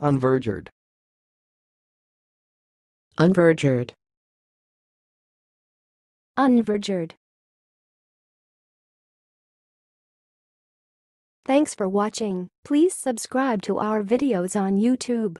Unvergered. Unvergered. Unvergered. Thanks for watching. Please subscribe to our videos on YouTube.